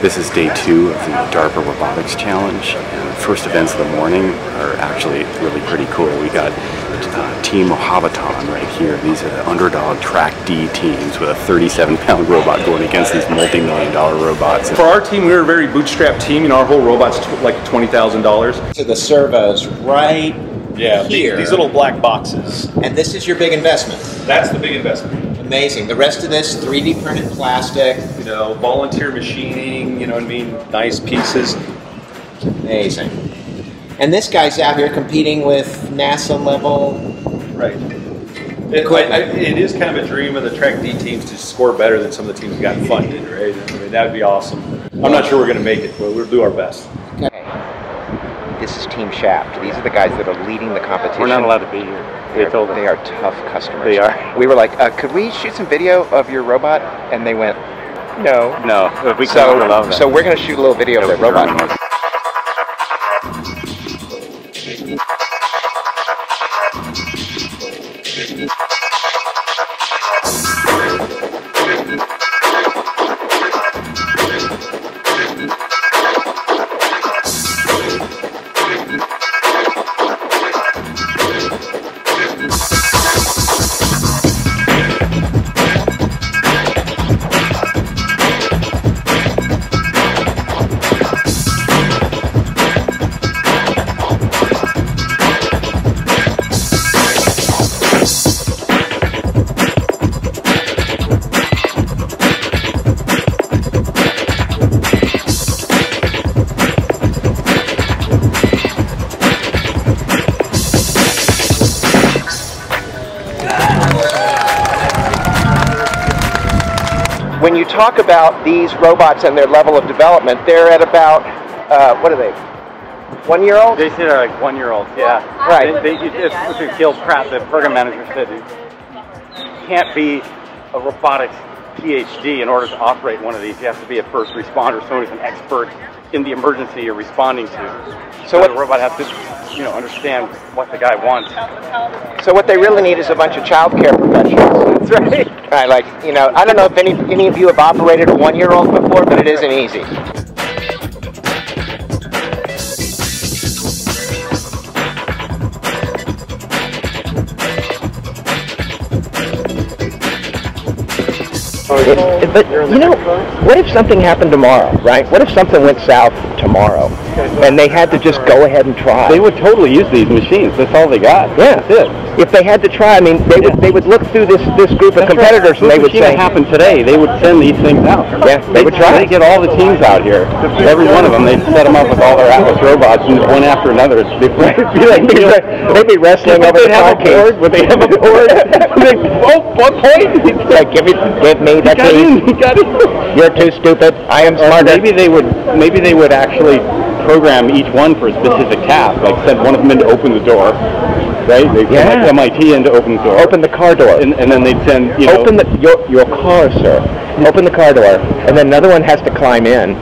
This is day two of the DARPA Robotics Challenge, and the first events of the morning are actually really pretty cool. We got uh, Team Mojavaton right here. These are the underdog track D teams with a 37 pound robot going against these multi-million dollar robots. For our team, we're a very bootstrapped team. You know, our whole robot's tw- like $20,000. to the servos right Yeah, here. these little black boxes. And this is your big investment. That's the big investment. Amazing. The rest of this 3D printed plastic. You know, volunteer machining, you know what I mean? Nice pieces. Amazing. And this guy's out here competing with NASA level. Right. It, I, I, it is kind of a dream of the Track D teams to score better than some of the teams that got funded, right? I mean, that would be awesome. I'm not sure we're going to make it, but we'll do our best. This is Team Shaft. These are the guys that are leading the competition. We're not allowed to be here. They They're- told us. they are tough customers. They are. We were like, uh, could we shoot some video of your robot? And they went, no. No, if we So, can't allow that. so we're going to shoot a little video of their robot. When you talk about these robots and their level of development, they're at about, uh, what are they? One year old? They say they're like one year olds, yeah. Right. They, they, it's such a Gil Pratt, the program manager, said you can't be a robotics PhD in order to operate one of these. You have to be a first responder, someone who's an expert in the emergency you're responding to. So So what- the robot has to, you know, understand what the guy wants. So what they really need is a bunch of childcare professionals. That's right. I like, you know, I don't know if any, any of you have operated a one-year-old before, but it isn't easy. But you know, what if something happened tomorrow, right? What if something went south tomorrow, and they had to just go ahead and try? They would totally use these machines. That's all they got. Yeah, That's it. If they had to try, I mean, they would they would look through this this group of competitors and they would say, it happened today, they would send these things out. Yeah, they would try. They get all the teams out here. Every one of them, they'd set them up with all their Atlas robots, and one after another. They'd be like, they'd be wrestling over the they have a board? Would they have a board? Like, oh, what point? Like, give me, give me He the key. You're too stupid. I am Or smarter. maybe they would maybe they would actually program each one for a specific task, like send one of them in to open the door, right? They send Yeah. like MIT in to open the door. Open the car door. and, and then they'd send you know Open the your your car, sir. Open the car door, and then another one has to climb in.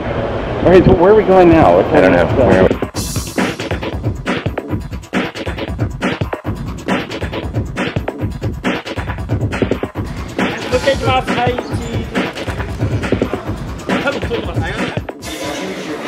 All right, so where are we going now? What's I don't know. Where are we?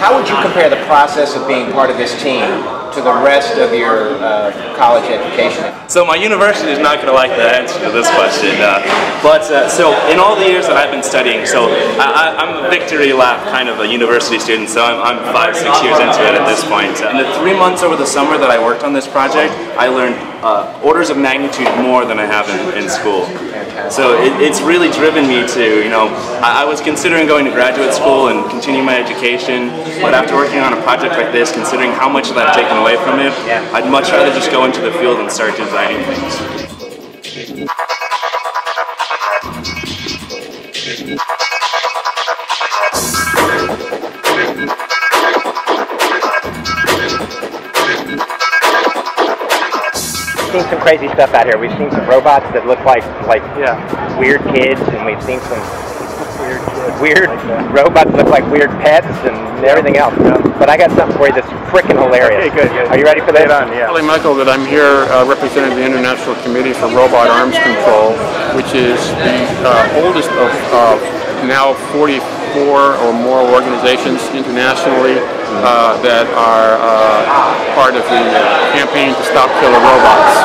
How would you compare the process of being part of this team to the rest of your uh, college education? So my university is not going to like the answer to this question, uh, but uh, so in all the years that I've been studying, so I, I'm a victory lap kind of a university student, so I'm, I'm five, six years into it at this point. In the three months over the summer that I worked on this project, I learned uh, orders of magnitude more than I have in, in school. So it, it's really driven me to, you know, I, I was considering going to graduate school and continuing my education, but after working on a project like this, considering how much that I've taken away from it, I'd much rather just go into the field and start designing things. Seen some crazy stuff out here. We've seen some robots that look like like Yeah. weird kids, and we've seen some weird robots that look like weird pets and everything else. But I got something for you that's freaking hilarious. Okay, good, good. Are you ready for this? yeah. Kelly Michael, that I'm here uh, representing the International Committee for Robot Arms Control, which is the uh, oldest of uh, now 40 four or more organizations internationally uh, that are uh, part of the campaign to stop killer robots,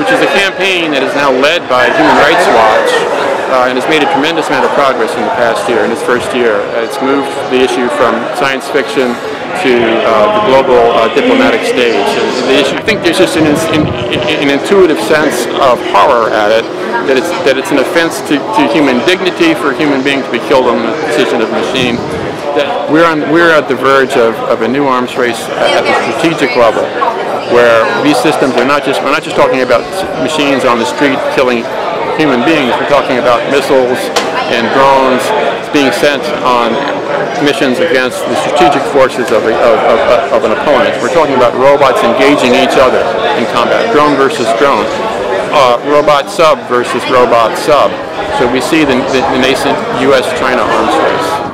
which is a campaign that is now led by Human Rights Watch uh, and has made a tremendous amount of progress in the past year, in its first year. It's moved the issue from science fiction to uh, the global uh, diplomatic stage. Issue, I think there's just an, an, an, intuitive sense of horror at it, that it's, that it's an offense to, to human dignity for a human being to be killed on the decision of a machine. That we're, on, we're at the verge of, of a new arms race at the strategic level, where these systems are not just, we're not just talking about machines on the street killing human beings. We're talking about missiles and drones being sent on missions against the strategic forces of, a, of, of, of, an opponent. We're talking about robots engaging each other in combat, drone versus drone, uh, robot sub versus robot sub. So we see the, the, the nascent U.S.-China arms race.